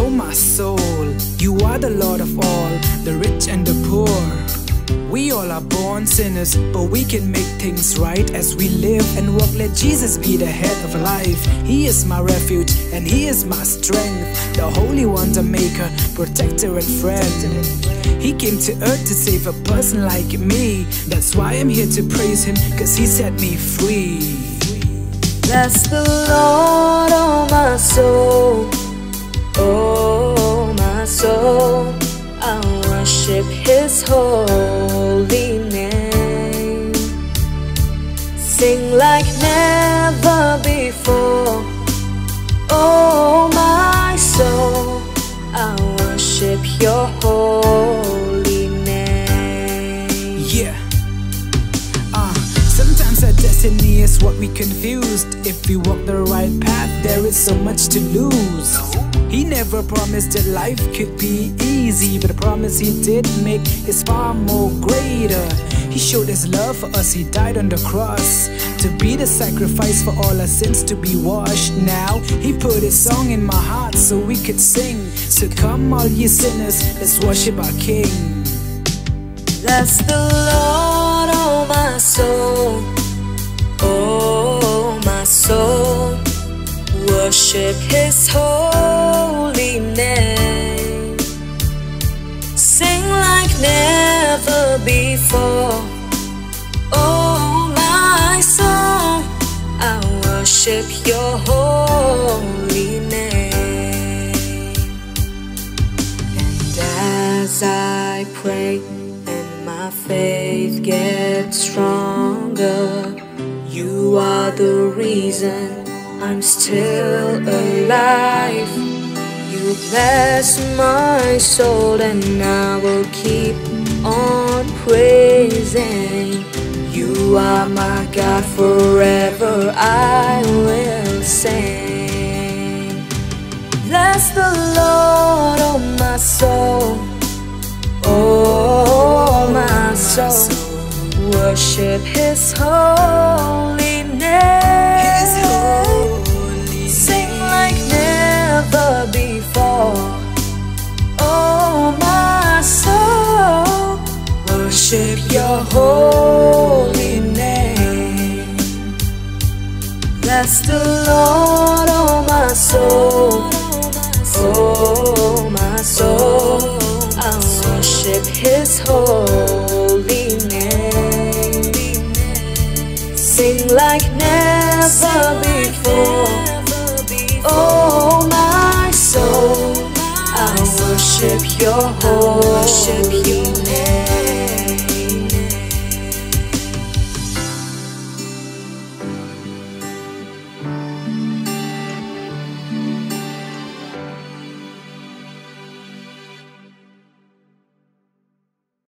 oh my soul. You are the Lord of all, the rich and the poor. We all are born sinners, but we can make things right as we live and walk. Let Jesus be the head of life. He is my refuge and He is my strength. The Holy One, the Maker, Protector, and Friend. He came to earth to save a person like me. That's why I'm here to praise Him, cause He set me free. Bless the Lord, oh my soul, oh my soul. I worship His holy name. Sing like never before, oh my soul. I worship Your holy destiny is what we confused. If we walk the right path, there is so much to lose. He never promised that life could be easy, but the promise he did make is far more greater. He showed his love for us, he died on the cross to be the sacrifice for all our sins to be washed. Now he put his song in my heart so we could sing. So come, all ye sinners, let's worship our King. Bless the Lord, oh my soul, Worship His holy name. Sing like never before, oh my soul. I worship Your holy name. And as I pray and my faith gets stronger, you are the reason I'm still alive. You bless my soul, and I will keep on praising. You are my God, forever I will sing. Bless the Lord, oh my soul, oh my soul. Worship His holy Bless the Lord, oh my soul. Oh, my soul, I worship His holy name. Sing like never before. Oh, my soul, I worship Your holy